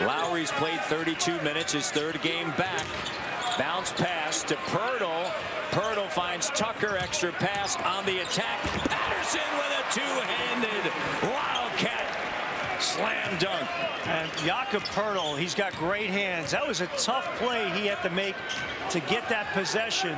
Lowry's played 32 minutes, his third game back. Bounce pass to Poeltl. Poeltl finds Tucker, extra pass on the attack. Patterson with a two-handed Wildcat slam dunk. And Jakob Poeltl, he's got great hands. That was a tough play he had to make to get that possession